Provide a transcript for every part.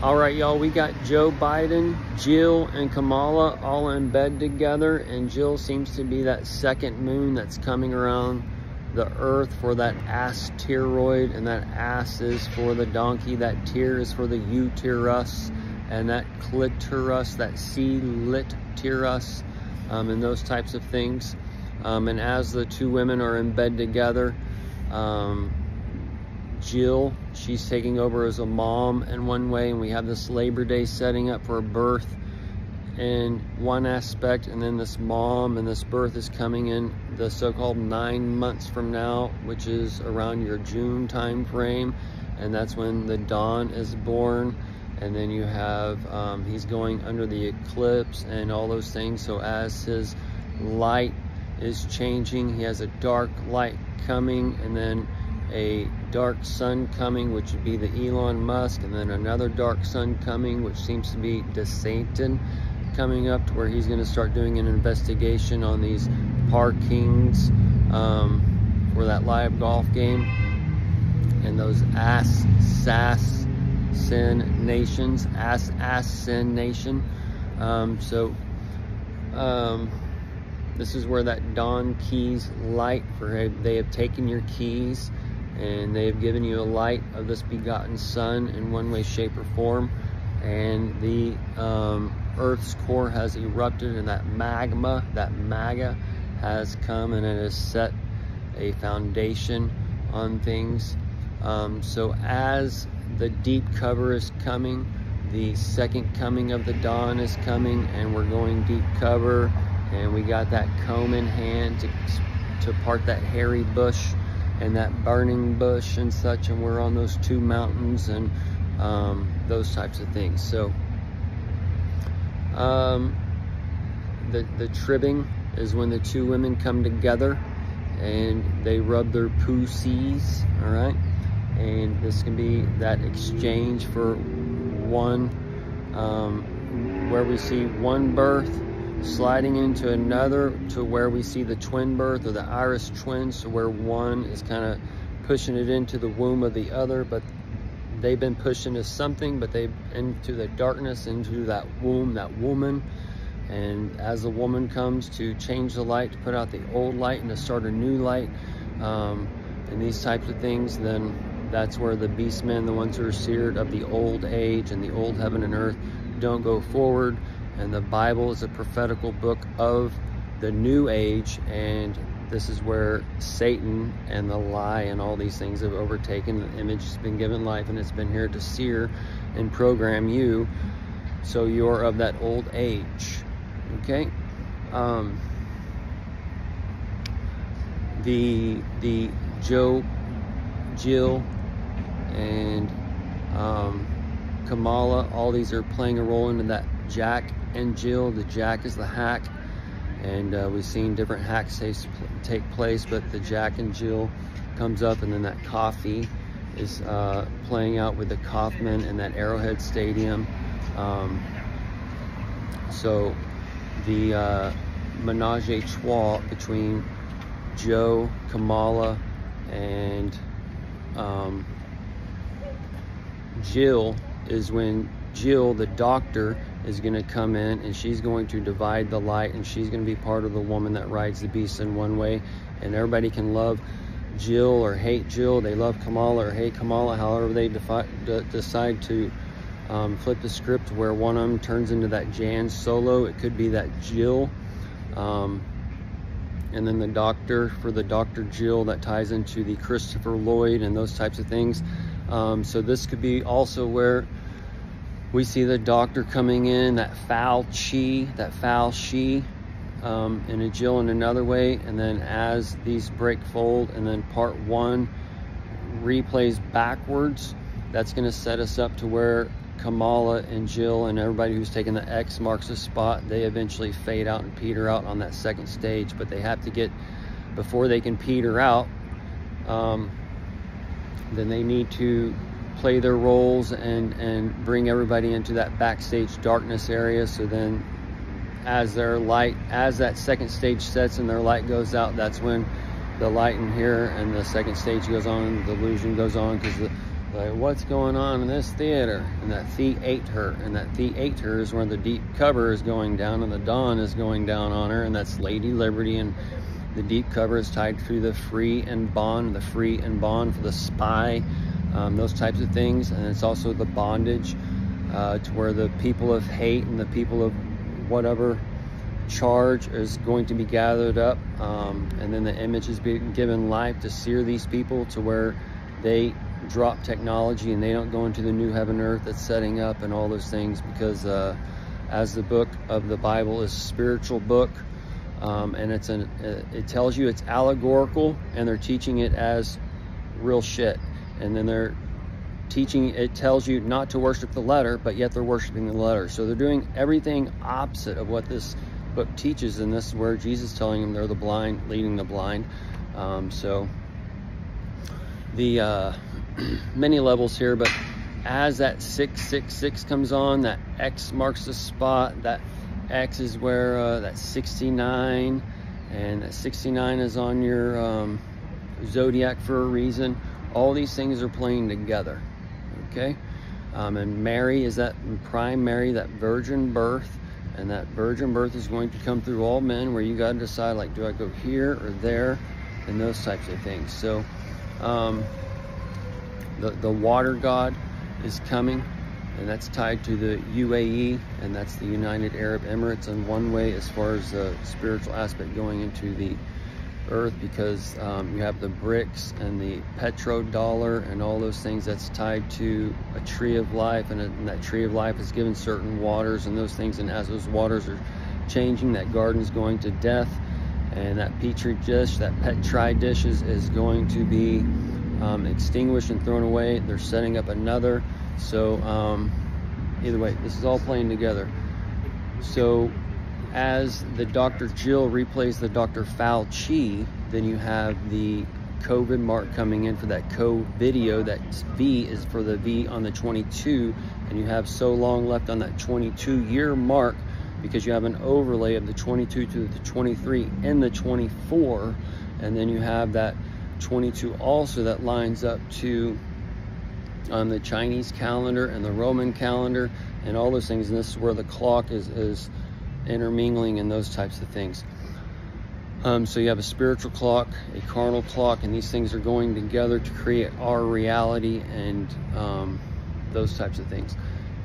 All right, y'all, we got Joe Biden, Jill, and Kamala all in bed together, and Jill seems to be that second moon that's coming around the earth for that asteroid, and that ass is for the donkey, that tear is for the uterus, and that clitoris, that c-lit-terus, um, and those types of things. Um, and as the two women are in bed together, um, Jill, she's taking over as a mom in one way, and we have this Labor Day setting up for a birth in one aspect, and then this mom and this birth is coming in the so-called nine months from now, which is around your June time frame, and that's when the dawn is born, and then you have, um, he's going under the eclipse and all those things, so as his light is changing, he has a dark light coming, and then a dark sun coming, which would be the Elon Musk, and then another dark sun coming, which seems to be DeSatan coming up to where he's going to start doing an investigation on these parkings um, for that live golf game. And those ass sass sin nations ass ass sin nation. Um, so um, this is where that Don Keys light for they have taken your keys and they have given you a light of this begotten sun in one way shape or form. And the um, earth's core has erupted and that magma that maga has come and it has set a foundation on things. Um, so as the deep cover is coming the second coming of the dawn is coming and we're going deep cover and we got that comb in hand to, to part that hairy bush and that burning bush and such and we're on those two mountains and um, those types of things. So um, the, the tribbing is when the two women come together and they rub their pussies all right? And this can be that exchange for one um, where we see one birth sliding into another to where we see the twin birth or the iris twins to where one is kind of pushing it into the womb of the other but they've been pushed into something but they into the darkness into that womb that woman. And as the woman comes to change the light to put out the old light and to start a new light um, and these types of things then that's where the beast men the ones who are seared of the old age and the old heaven and earth don't go forward and the Bible is a prophetical book of the new age and this is where Satan and the lie and all these things have overtaken. The image has been given life and it's been here to sear and program you so you're of that old age. Okay? Um, the the Joe, Jill, and um, Kamala, all these are playing a role into that Jack and Jill. The Jack is the hack, and uh, we've seen different hacks take place, but the Jack and Jill comes up, and then that coffee is uh, playing out with the Kauffman and that Arrowhead Stadium. Um, so the uh, menage a trois between Joe, Kamala, and um, Jill is when Jill, the doctor, is going to come in and she's going to divide the light and she's going to be part of the woman that rides the beast in one way. And everybody can love Jill or hate Jill. They love Kamala or hate Kamala, however they decide to um, flip the script where one of them turns into that Jan Solo. It could be that Jill. Um, and then the doctor for the Dr. Jill that ties into the Christopher Lloyd and those types of things. Um, so this could be also where we see the doctor coming in, that foul chi, that foul she, um, in a Jill in another way. And then as these break fold and then part one replays backwards, that's gonna set us up to where Kamala and Jill and everybody who's taking the X marks the spot, they eventually fade out and peter out on that second stage, but they have to get, before they can peter out, um, then they need to play their roles and, and bring everybody into that backstage darkness area. So then as their light, as that second stage sets and their light goes out, that's when the light in here and the second stage goes on, the illusion goes on because like what's going on in this theater? And that theater and that theater is where the deep cover is going down and the dawn is going down on her. And that's lady liberty. And the deep cover is tied to the free and bond the free and bond for the spy um, those types of things. And it's also the bondage uh, to where the people of hate and the people of whatever charge is going to be gathered up. Um, and then the image is being given life to sear these people to where they drop technology and they don't go into the new heaven earth that's setting up and all those things because uh, as the book of the Bible is a spiritual book um, and it's an it tells you it's allegorical and they're teaching it as real shit and then they're teaching it tells you not to worship the letter but yet they're worshiping the letter so they're doing everything opposite of what this book teaches and this is where Jesus is telling them they're the blind leading the blind um, so the uh, many levels here, but as that 666 comes on, that X marks the spot. That X is where uh, that 69, and that 69 is on your um, zodiac for a reason. All these things are playing together, okay? Um, and Mary is that prime Mary, that virgin birth, and that virgin birth is going to come through all men where you got to decide, like, do I go here or there, and those types of things. So, um, the, the water god is coming and that's tied to the UAE and that's the United Arab Emirates in one way as far as the spiritual aspect going into the earth because um, you have the BRICS and the petrodollar and all those things that's tied to a tree of life and, a, and, that tree of life is given certain waters and those things and as those waters are changing that garden's going to death and that petri dish that petri dish is, is going to be um, extinguished and thrown away. They're setting up another. So um, either way, this is all playing together. So as the Dr. Jill replays the Dr. Fauci, then you have the COVID mark coming in for that co video. That V is for the V on the 22, and you have so long left on that 22 year mark because you have an overlay of the 22 to the 23 and the 24, and then you have that 22 also that lines up to on the Chinese calendar and the Roman calendar and all those things. And this is where the clock is, is intermingling and those types of things. Um, so you have a spiritual clock, a carnal clock, and these things are going together to create our reality and um, those types of things.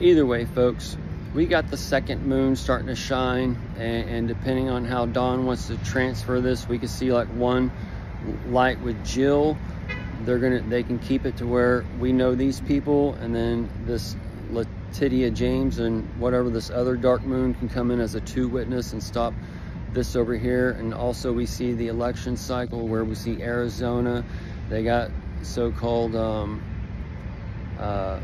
Either way, folks, we got the second moon starting to shine, and, and depending on how Dawn wants to transfer this, we can see like one light with Jill, they're gonna they can keep it to where we know these people, and then this Letitia James and whatever this other dark moon can come in as a two witness and stop this over here. And also we see the election cycle where we see Arizona, they got so-called um, uh,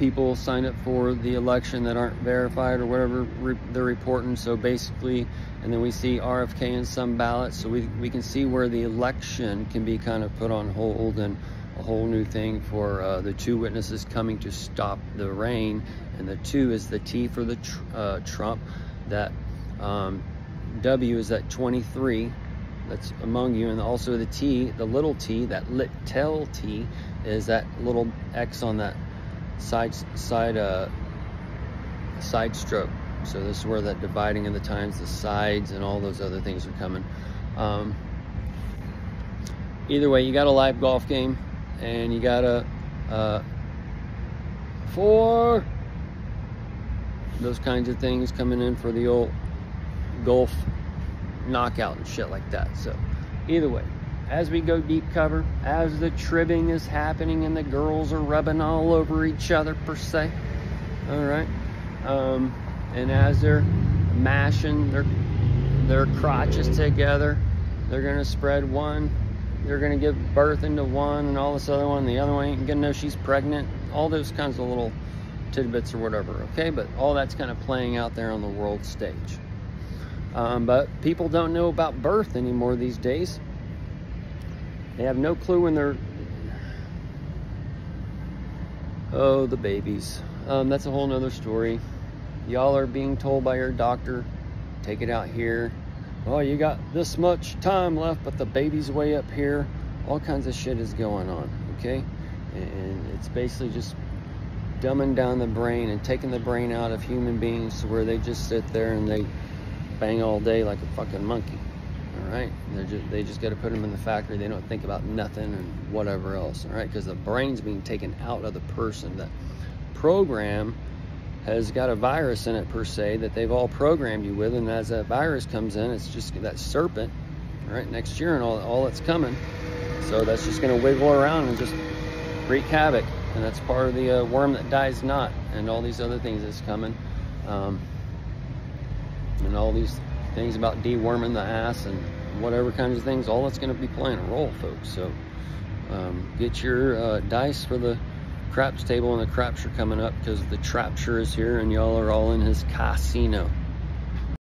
people sign up for the election that aren't verified or whatever re they're reporting. So basically, and then we see RFK in some ballots. So we, we can see where the election can be kind of put on hold and a whole new thing for uh, the two witnesses coming to stop the rain. And the two is the T for the tr uh, Trump. That um, W is that 23 that's among you. And also the T, the little t, that little t, is that little X on that side side uh, side stroke. So this is where that dividing of the times, the sides, and all those other things are coming. Um, either way, you got a live golf game, and you got a uh, four those kinds of things coming in for the old golf knockout and shit like that. So either way, as we go deep cover, as the tribbing is happening and the girls are rubbing all over each other per se. All right. Um, and as they're mashing their, their crotches together, they're gonna spread one, they're gonna give birth into one and all this other one, the other one ain't gonna know she's pregnant. All those kinds of little tidbits or whatever, okay? But all that's kind of playing out there on the world stage. Um, but people don't know about birth anymore these days. They have no clue when they're... Oh, the babies. Um, that's a whole nother story. Y'all are being told by your doctor, take it out here. Oh, you got this much time left, but the baby's way up here. All kinds of shit is going on, okay? And it's basically just dumbing down the brain and taking the brain out of human beings to where they just sit there and they bang all day like a fucking monkey. All right, just, they just got to put them in the factory. They don't think about nothing and whatever else. All right, because the brain's being taken out of the person. That program has got a virus in it per se that they've all programmed you with, and as that virus comes in, it's just that serpent. right next year and all, all that's coming. So that's just going to wiggle around and just wreak havoc and that's part of the uh, worm that dies not and all these other things that's coming um, and all these things about deworming the ass and whatever kinds of things all that's going to be playing a role folks so um, get your uh, dice for the craps table and the craps are coming up because the trapture is here and y'all are all in his casino